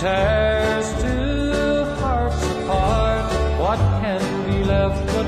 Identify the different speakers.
Speaker 1: tears two hearts apart. What can be left but